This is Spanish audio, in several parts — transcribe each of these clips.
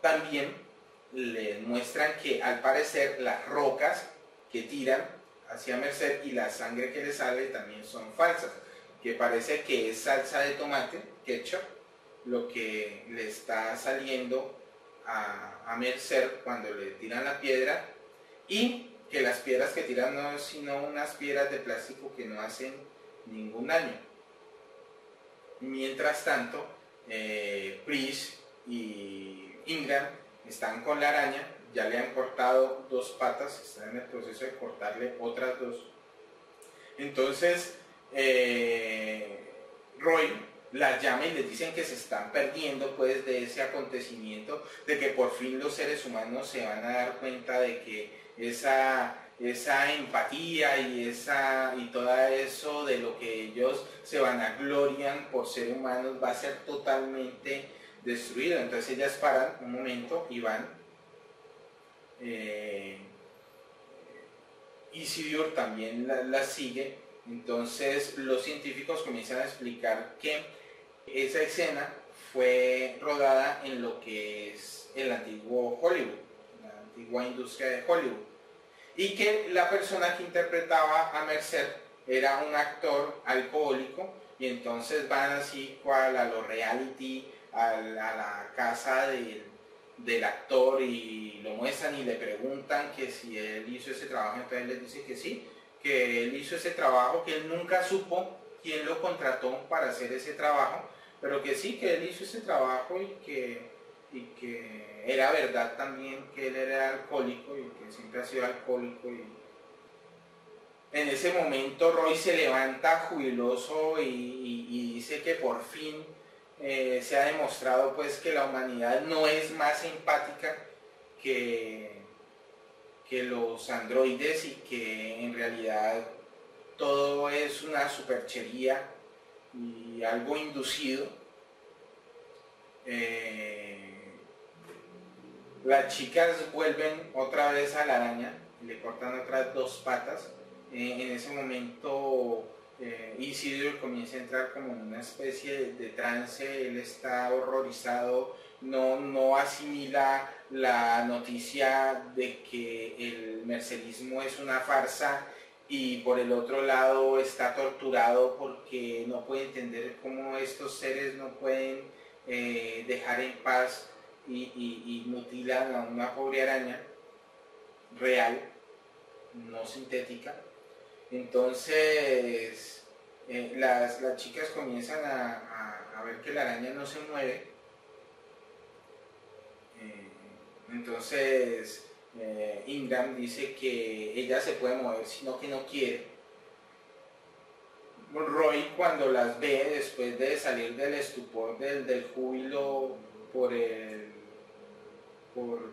también le muestran que al parecer las rocas que tiran hacia Merced y la sangre que le sale también son falsas, que parece que es salsa de tomate, ketchup, lo que le está saliendo a, Mercer cuando le tiran la piedra y que las piedras que tiran no son sino unas piedras de plástico que no hacen ningún daño. Mientras tanto, eh, y Ingram están con la araña, ya le han cortado dos patas, están en el proceso de cortarle otras dos. Entonces, eh, Roy las llama y les dicen que se están perdiendo pues de ese acontecimiento, de que por fin los seres humanos se van a dar cuenta de que esa, esa empatía y, esa, y todo eso de lo que ellos se van a glorian por ser humanos va a ser totalmente destruido. Entonces ellas paran un momento y van. Eh, Isidore también la sigue. Entonces los científicos comienzan a explicar que esa escena fue rodada en lo que es el antiguo Hollywood, la antigua industria de Hollywood. Y que la persona que interpretaba a Mercer era un actor alcohólico y entonces van así cual a los reality, a la, casa del, del, actor y lo muestran y le preguntan que si él hizo ese trabajo, entonces él les dice que sí, que él hizo ese trabajo, que él nunca supo quién lo contrató para hacer ese trabajo, pero que sí, que él hizo ese trabajo y que, y que era verdad también que él era alcohólico y que siempre ha sido alcohólico. Y en ese momento Roy se levanta jubiloso y, dice que por fin eh, se ha demostrado pues que la humanidad no es más empática que, que los androides y que en realidad todo es una superchería y algo inducido. Eh, las chicas vuelven otra vez a la araña y le cortan otras dos patas. Eh, en ese momento eh, Isidro comienza a entrar como en una especie de, trance, él está horrorizado, no, no asimila la noticia de que el mercerismo es una farsa y por el otro lado está torturado porque no puede entender cómo estos seres no pueden eh, dejar en paz y, mutilan a una pobre araña real, no sintética. Entonces eh, las, chicas comienzan a, ver que la araña no se mueve. Eh, entonces eh, Ingram dice que ella se puede mover, sino que no quiere. Roy cuando las ve después de salir del estupor, del, júbilo por, el,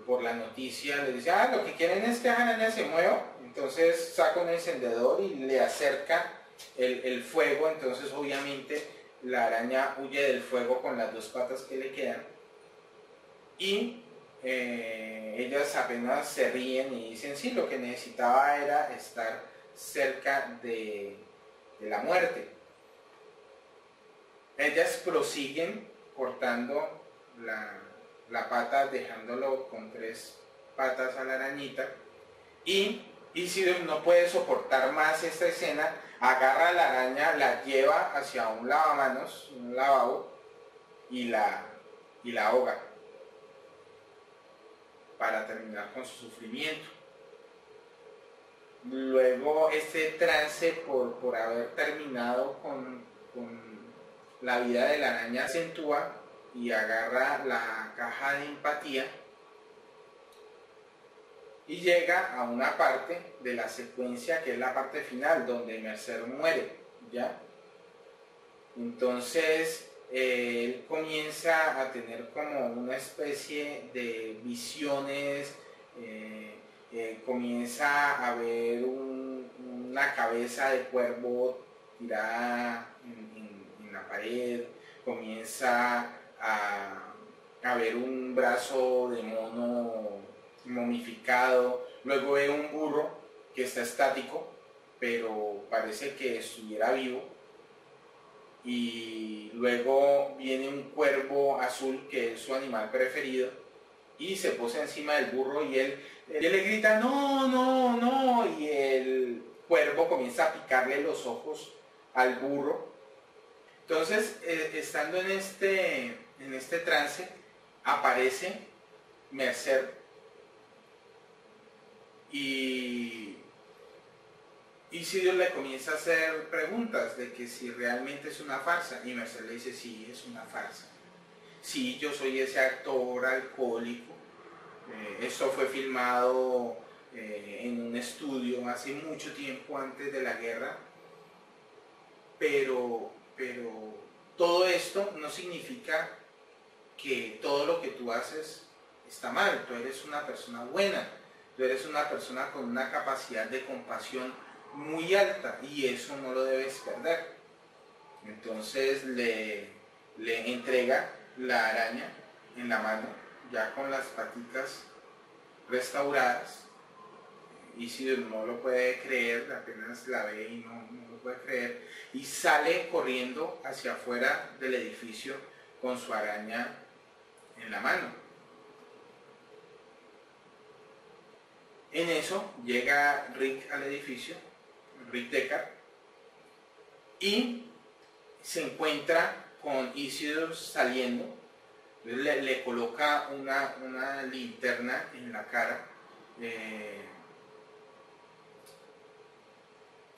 por, la noticia, le dice, ah, lo que quieren es que la se mueva. Entonces saca un encendedor y le acerca el, fuego, entonces obviamente la araña huye del fuego con las dos patas que le quedan. Y eh, ellas apenas se ríen y dicen, sí, lo que necesitaba era estar cerca de, la muerte. Ellas prosiguen cortando la, pata, dejándolo con tres patas a la arañita. Y Isidro no puede soportar más esta escena, agarra a la araña, la lleva hacia un lavamanos, un lavabo, y la, y la ahoga para terminar con su sufrimiento. Luego ese trance por, haber terminado con, la vida de la araña acentúa y agarra la caja de empatía y llega a una parte de la secuencia que es la parte final donde Mercer muere, ¿ya? Entonces él comienza a tener como una especie de visiones, eh, eh, comienza a ver una cabeza de cuervo tirada en, la pared, comienza a, a, ver un brazo de mono momificado, luego ve un burro que está estático, pero parece que estuviera vivo y luego viene un cuervo azul que es su animal preferido y se posa encima del burro y él, él le grita, no, no, no, y el cuervo comienza a picarle los ojos al burro. Entonces, eh, estando en este, en este trance, aparece Mercer y Dios le comienza a hacer preguntas de que si realmente es una farsa y Mercer le dice sí, es una farsa. Sí, yo soy ese actor alcohólico. Eh, esto fue filmado eh, en un estudio hace mucho tiempo antes de la guerra, pero, pero todo esto no significa que todo lo que tú haces está mal, tú eres una persona buena, tú eres una persona con una capacidad de compasión muy alta y eso no lo debes perder. Entonces le, le entrega la araña en la mano, ya con las patitas restauradas, Isidro no lo puede creer, apenas la ve y no, lo puede creer, y sale corriendo hacia afuera del edificio con su araña en la mano. En eso llega Rick al edificio, Rick Deckard, y se encuentra con Isidro saliendo, le, coloca una, linterna en la cara. Eh,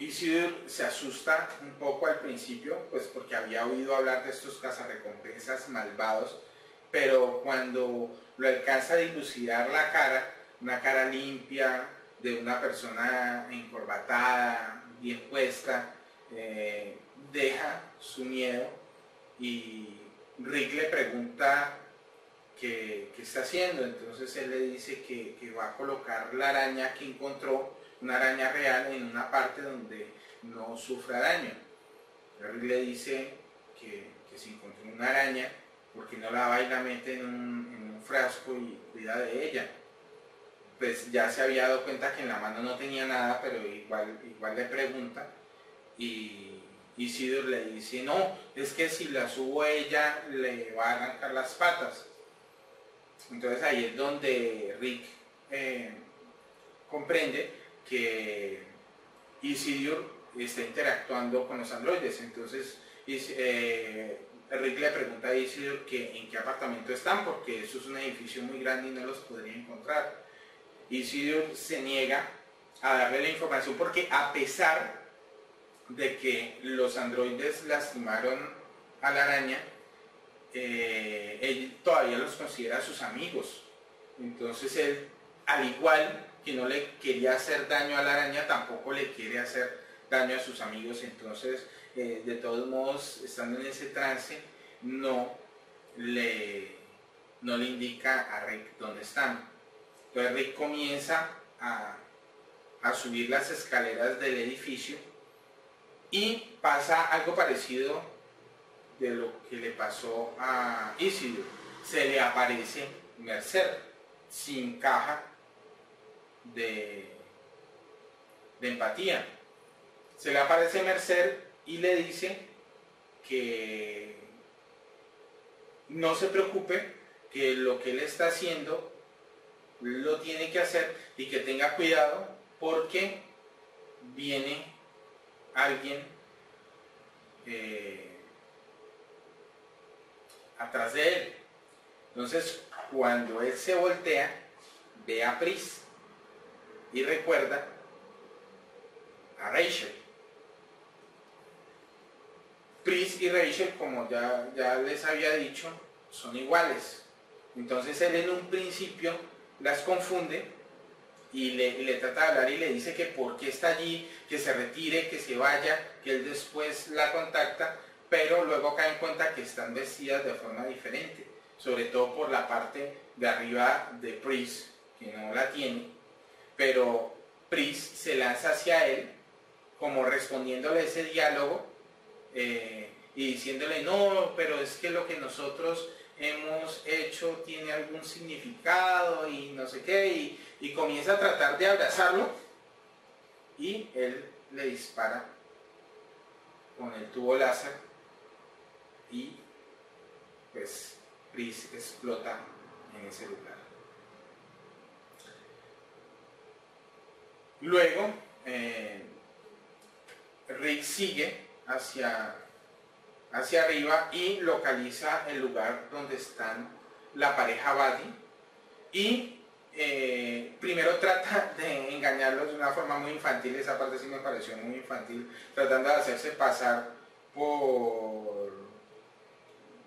se asusta un poco al principio, pues porque había oído hablar de estos cazarrecompensas malvados, pero cuando lo alcanza a dilucidar la cara, una cara limpia, de una persona encorbatada, bien puesta, eh, deja su miedo y Rick le pregunta qué, está haciendo, entonces él le dice que, que va a colocar la araña que encontró una araña real en una parte donde no sufra daño. Rick le dice que, que si encontró una araña, porque no la va y la mete en un, frasco y cuida de ella. Pues ya se había dado cuenta que en la mano no tenía nada, pero igual, igual le pregunta y Isidro le dice, no, es que si la subo a ella le va a arrancar las patas. Entonces ahí es donde Rick eh, comprende que Isidro está interactuando con los androides. Entonces eh, Rick le pregunta a Isidro que en qué apartamento están, porque eso es un edificio muy grande y no los podría encontrar. Isidro se niega a darle la información porque a pesar de que los androides lastimaron a la araña, eh, él todavía los considera sus amigos. Entonces él, al igual que no le quería hacer daño a la araña, tampoco le quiere hacer daño a sus amigos. Entonces, eh, de todos modos, estando en ese trance, no le, no le indica a Rick dónde están. Entonces comienza a, a subir las escaleras del edificio y pasa algo parecido de lo que le pasó a Isidro. Se le aparece Mercer sin caja de, empatía. Se le aparece Mercer y le dice que no se preocupe, que lo que él está haciendo lo tiene que hacer y que tenga cuidado porque viene alguien eh, atrás de él. Entonces, cuando él se voltea, ve a Pris y recuerda a Rachel. Pris y Rachel, como ya, ya les había dicho, son iguales. Entonces él en un principio las confunde y le, trata de hablar y le dice que por qué está allí, que se retire, que se vaya, que él después la contacta, pero luego cae en cuenta que están vestidas de forma diferente, sobre todo por la parte de arriba de Pris, que no la tiene, pero Pris se lanza hacia él como respondiéndole ese diálogo eh, y diciéndole, no, pero es que lo que nosotros hemos hecho tiene algún significado y no sé qué, y, comienza a tratar de abrazarlo y él le dispara con el tubo láser y pues Chris explota en ese lugar. Luego, eh, Rick sigue hacia hacia arriba y localiza el lugar donde están la pareja Buddy y eh, primero trata de engañarlos de una forma muy infantil, esa parte sí me pareció muy infantil, tratando de hacerse pasar por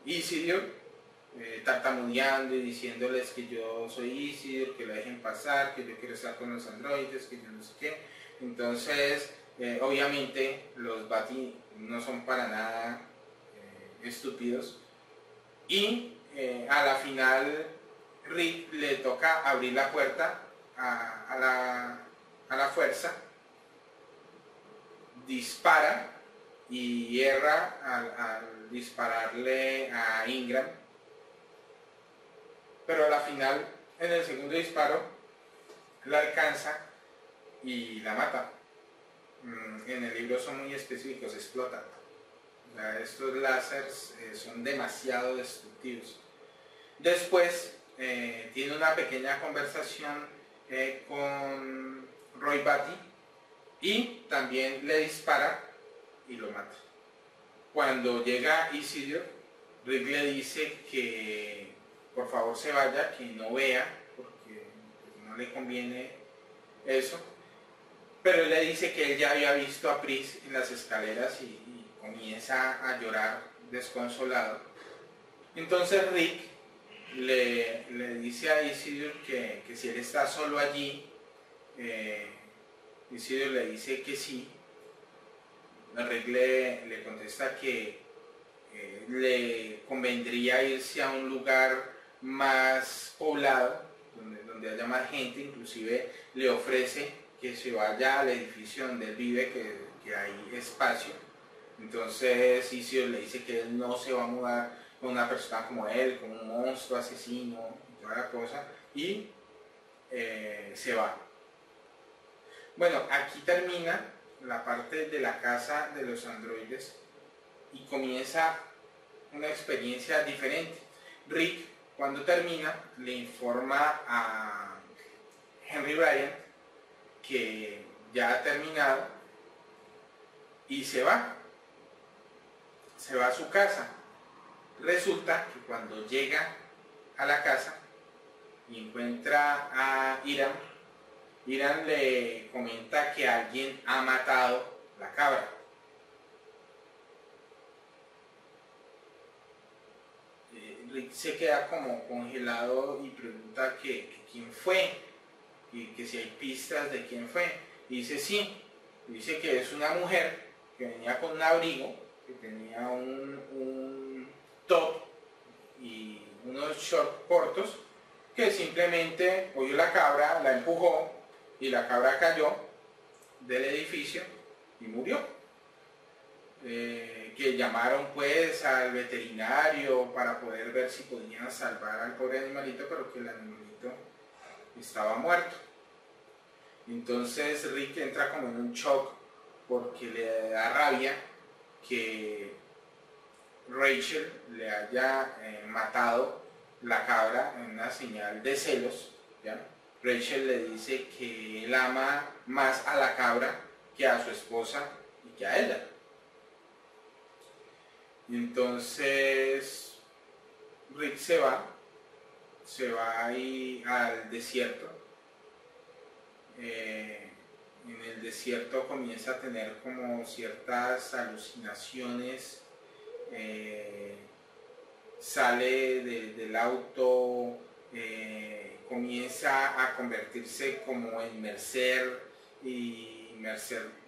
Isidro, eh, tartamudeando y diciéndoles que yo soy Isidro, que la dejen pasar, que yo quiero estar con los androides, que yo no sé qué. Entonces, eh, obviamente, los Bati no son para nada estúpidos. Y a la final Rick le toca abrir la puerta a, la, fuerza, dispara y hierra al, dispararle a Ingram. Pero a la final, en el segundo disparo, la alcanza y la mata. Mm, en el libro son muy específicos, explotan. Estos láseres eh, son demasiado destructivos. Después eh, tiene una pequeña conversación eh, con Roy Batty y también le dispara y lo mata. Cuando llega Isidro, Rick le dice que por favor se vaya, que no vea, porque no le conviene eso. Pero él le dice que él ya había visto a Pris en las escaleras y comienza a llorar desconsolado. Entonces Rick le, dice a Isidro que, si él está solo allí, eh, le dice que sí. Rick le, le contesta que eh, le convendría irse a un lugar más poblado, donde, donde, haya más gente, inclusive le ofrece que se vaya al edificio donde él vive, que, hay espacio. Entonces Isidro le dice que él no se va a mudar con una persona como él, como un monstruo asesino, toda la cosa, y eh, se va. Bueno, aquí termina la parte de la casa de los androides y comienza una experiencia diferente. Rick, cuando termina, le informa a Henry Bryant que ya ha terminado y se va. Se va a su casa Resulta que cuando llega a la casa y encuentra a Irán, Irán le comenta que alguien ha matado la cabra. Eh, Rick se queda como congelado y pregunta que, quién fue y que si hay pistas de quién fue. Dice sí, dice que es una mujer que venía con un abrigo, que tenía un top y unos shorts cortos que simplemente oyó la cabra, la empujó y la cabra cayó del edificio y murió. Eh, que llamaron pues al veterinario para poder ver si podían salvar al pobre animalito, pero que el animalito estaba muerto. Entonces Rick entra como en un shock porque le da rabia que Rachel le haya eh, matado la cabra en una señal de celos. Rachel le dice que él ama más a la cabra que a su esposa y que a ella. Y entonces Rick se va, se va ahí al desierto. Eh, en el desierto comienza a tener como ciertas alucinaciones eh, sale del auto, eh, comienza a convertirse como en Mercer y Mercer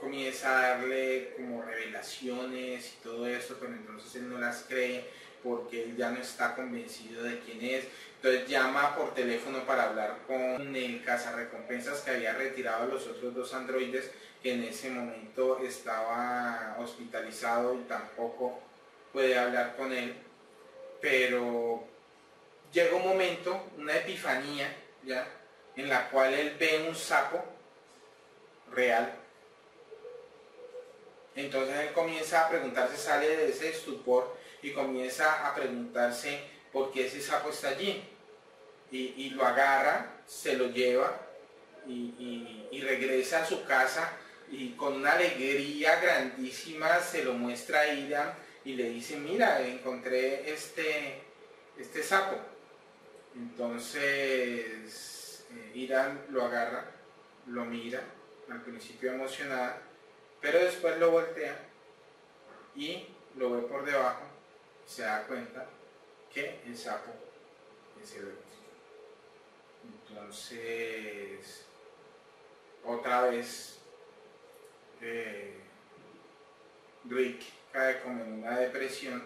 comienza a darle como revelaciones y todo eso, pero entonces él no las cree porque él ya no está convencido de quién es. Entonces llama por teléfono para hablar con el cazarrecompensas que había retirado los otros dos androides que en ese momento estaba hospitalizado y tampoco puede hablar con él, pero llega un momento, una epifanía, ¿ya? en la cual él ve un sapo real. Entonces él comienza a preguntarse, sale de ese estupor y comienza a preguntarse por qué ese sapo está allí. Y, lo agarra, se lo lleva y, regresa a su casa y con una alegría grandísima se lo muestra a Ida y le dice, mira, encontré este, este sapo. Entonces eh, Irán lo agarra, lo mira, al principio emocionada, pero después lo voltea y lo ve por debajo se da cuenta que el sapo es el Entonces, otra vez, eh, Rick cae como en una depresión.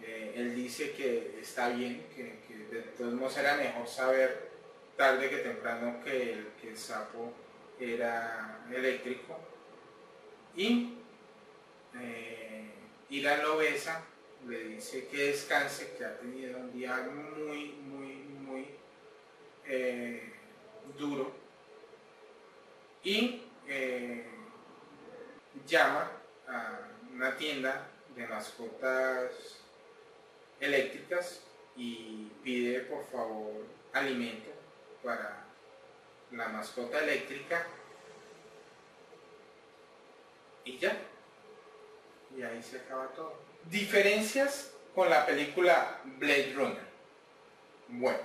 Eh, él dice que está bien, que, de todos modos era mejor saber tarde que temprano que el, que el sapo era eléctrico. Y eh, lo besa, le dice que descanse, que ha tenido un día muy, muy, muy eh, duro. Y eh, llama a una tienda de mascotas eléctricas y pide por favor alimento para la mascota eléctrica y ya. Y ahí se acaba todo. Diferencias con la película Blade Runner. Bueno,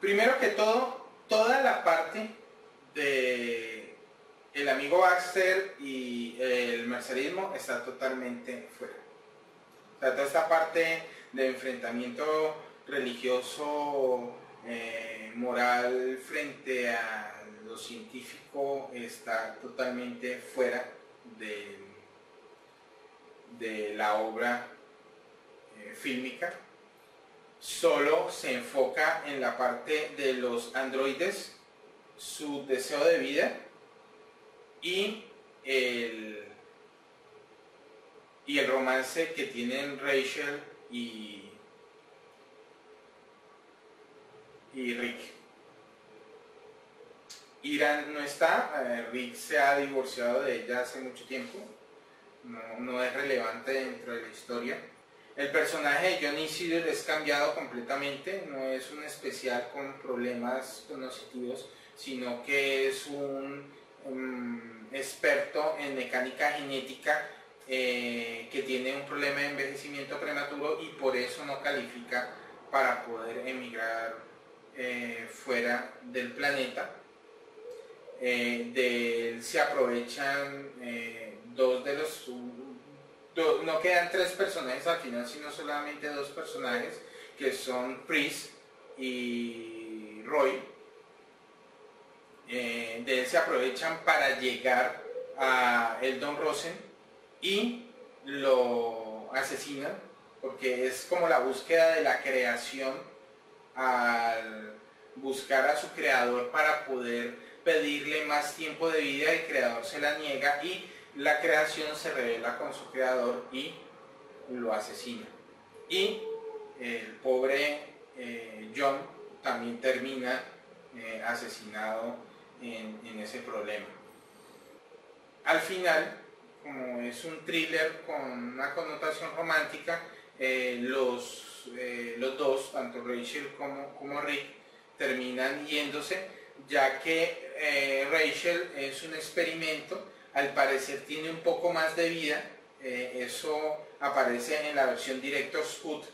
primero que todo, toda la parte de el amigo Baxter y el mercerismo está totalmente fuera. O sea, toda esta parte de enfrentamiento religioso, eh, moral frente a lo científico está totalmente fuera de, de la obra eh, fílmica. Solo se enfoca en la parte de los androides, su deseo de vida y el, y el romance que tienen Rachel y, y Rick. Irán no está, eh, Rick se ha divorciado de ella hace mucho tiempo, no, es relevante dentro de la historia. El personaje de Johnny Isidore es cambiado completamente, no es un especial con problemas cognitivos, sino que es un, experto en mecánica genética eh, que tiene un problema de envejecimiento prematuro y por eso no califica para poder emigrar eh, fuera del planeta eh, se aprovechan dos de los... no quedan tres personajes al final, sino solamente dos personajes, que son Pris y Roy. Eh, de él se aprovechan para llegar a el Don Rosen y lo asesinan, porque es como la búsqueda de la creación al buscar a su creador para poder pedirle más tiempo de vida, el creador se la niega y la creación se revela con su creador y lo asesina. Y el pobre eh, John también termina eh, asesinado en, ese problema. Al final, como es un thriller con una connotación romántica, eh, los, los dos, tanto Rachel como, como Rick, terminan yéndose, ya que Rachel es un experimento, al parecer tiene un poco más de vida, eh, eso aparece en la versión Director's Cut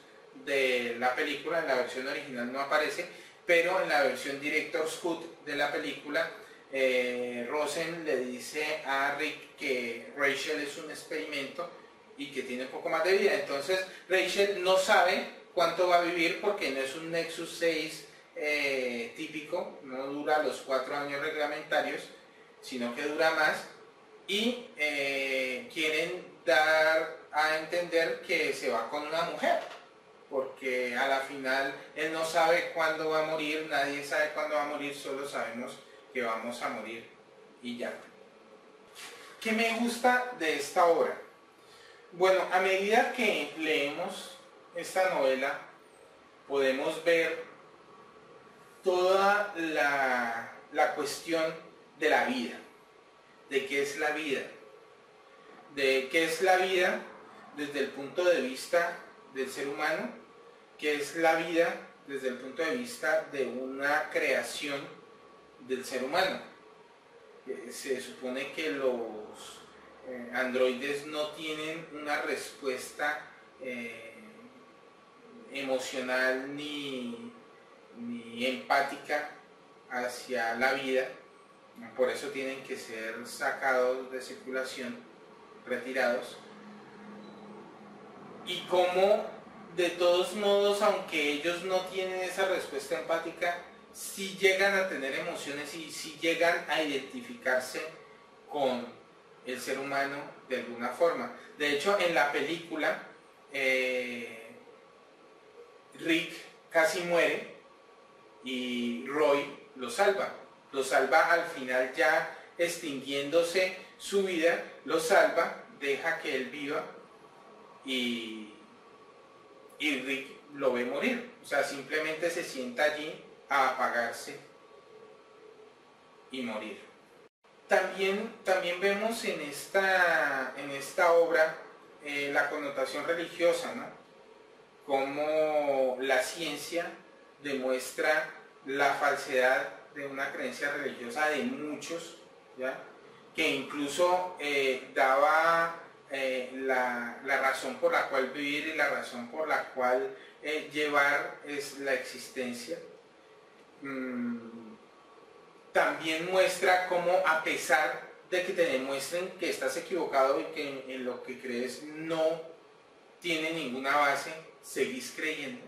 de la película, en la versión original no aparece, pero en la versión Director's Cut de la película, eh, Rosen le dice a Rick que Rachel es un experimento y que tiene un poco más de vida. Entonces Rachel no sabe cuánto va a vivir porque no es un Nexus 6 eh, típico, no dura los cuatro años reglamentarios, sino que dura más, y eh, quieren dar a entender que se va con una mujer, porque a la final él no sabe cuándo va a morir, nadie sabe cuándo va a morir, solo sabemos que vamos a morir y ya. ¿Qué me gusta de esta obra? Bueno, a medida que leemos esta novela, podemos ver toda la, cuestión de la vida, de qué es la vida, de qué es la vida desde el punto de vista del ser humano, qué es la vida desde el punto de vista de una creación del ser humano. Eh, se supone que los eh, androides no tienen una respuesta eh, emocional ni, ni empática hacia la vida, por eso tienen que ser sacados de circulación, retirados, y como de todos modos, aunque ellos no tienen esa respuesta empática, sí llegan a tener emociones y sí llegan a identificarse con el ser humano de alguna forma. De hecho, en la película, eh, Rick casi muere y Roy lo salva. Lo salva al final ya extinguiéndose su vida, lo salva, deja que él viva y, y Rick lo ve morir. O sea, simplemente se sienta allí a apagarse y morir. También, también vemos en esta, en esta obra eh, la connotación religiosa, ¿no? Como la ciencia demuestra la falsedad de una creencia religiosa de muchos, ¿ya? que incluso eh, daba eh, la, razón por la cual vivir y la razón por la cual eh, llevar es la existencia. Mm, también muestra cómo a pesar de que te demuestren que estás equivocado y que en lo que crees no tiene ninguna base, seguís creyendo.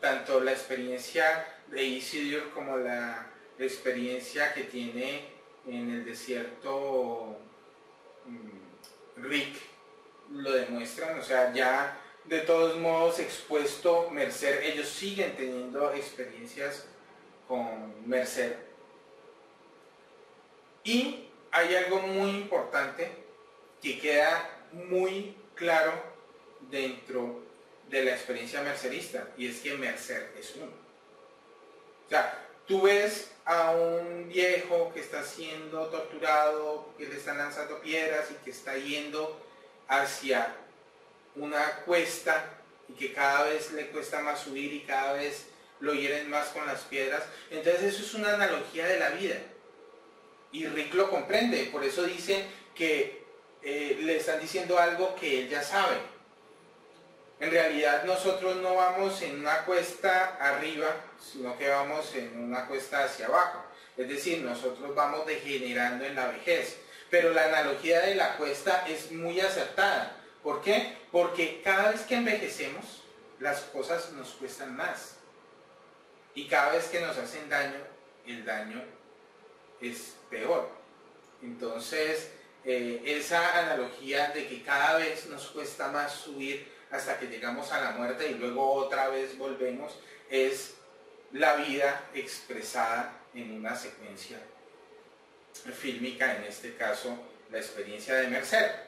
Tanto la experiencia de Isidore como la experiencia que tiene en el desierto mm, Rick lo demuestran, o sea, ya de todos modos expuesto Mercer, ellos siguen teniendo experiencias con Mercer. Y hay algo muy importante que queda muy claro dentro de la experiencia mercerista y es que Mercer es uno. O sea, tú ves a un viejo que está siendo torturado, que le están lanzando piedras y que está yendo hacia una cuesta y que cada vez le cuesta más subir y cada vez lo hieren más con las piedras. Entonces eso es una analogía de la vida. Y Rick lo comprende, por eso dice que eh, le están diciendo algo que él ya sabe en realidad nosotros no vamos en una cuesta arriba, sino que vamos en una cuesta hacia abajo. Es decir, nosotros vamos degenerando en la vejez. Pero la analogía de la cuesta es muy acertada. ¿Por qué? Porque cada vez que envejecemos, las cosas nos cuestan más. Y cada vez que nos hacen daño, el daño es peor. Entonces, eh, esa analogía de que cada vez nos cuesta más subir hasta que llegamos a la muerte y luego otra vez volvemos, es la vida expresada en una secuencia fílmica, en este caso la experiencia de Mercer.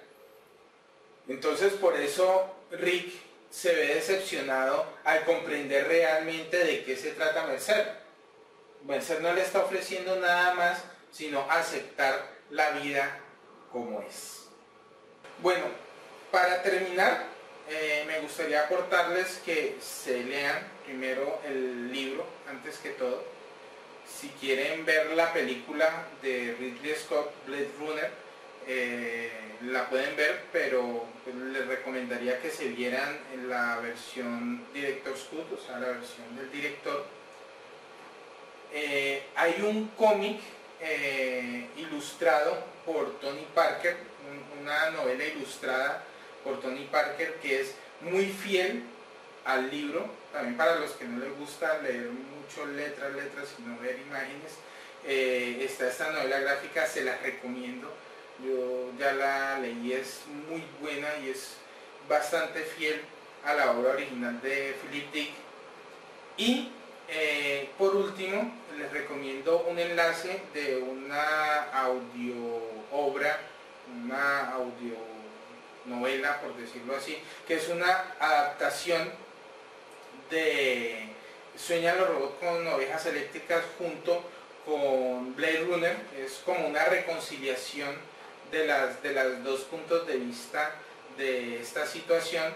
Entonces por eso Rick se ve decepcionado al comprender realmente de qué se trata Mercer. Mercer no le está ofreciendo nada más, sino aceptar la vida como es. Bueno, para terminar, eh, me gustaría aportarles que se lean primero el libro, antes que todo. Si quieren ver la película de Ridley Scott, Blade Runner, eh, la pueden ver, pero les recomendaría que se vieran en la versión Director's Cut, o sea, la versión del director. Eh, hay un cómic ilustrado por Tony Parker, una novela ilustrada por Tony Parker, que es muy fiel al libro, también para los que no les gusta leer mucho letras, letras, sino ver imágenes. Eh, está esta novela gráfica, se la recomiendo. Yo ya la leí, es muy buena y es bastante fiel a la obra original de Philip Dick. Y eh, por último, les recomiendo un enlace de una audio obra, una audio novela, por decirlo así, que es una adaptación de Sueñan los robots con ovejas eléctricas junto con Blade Runner, es como una reconciliación de las, de los dos puntos de vista de esta situación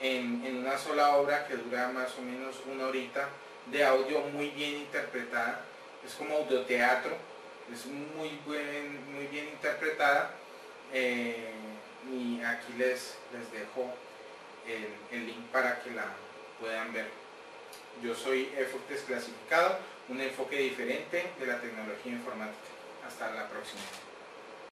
en, en una sola obra que dura más o menos una horita de audio muy bien interpretada. Es como audioteatro, es muy, buen, muy bien interpretada. Eh, y aquí les, les dejo el, el link para que la puedan ver. Yo soy EFOC Desclasificado, un enfoque diferente de la tecnología informática. Hasta la próxima.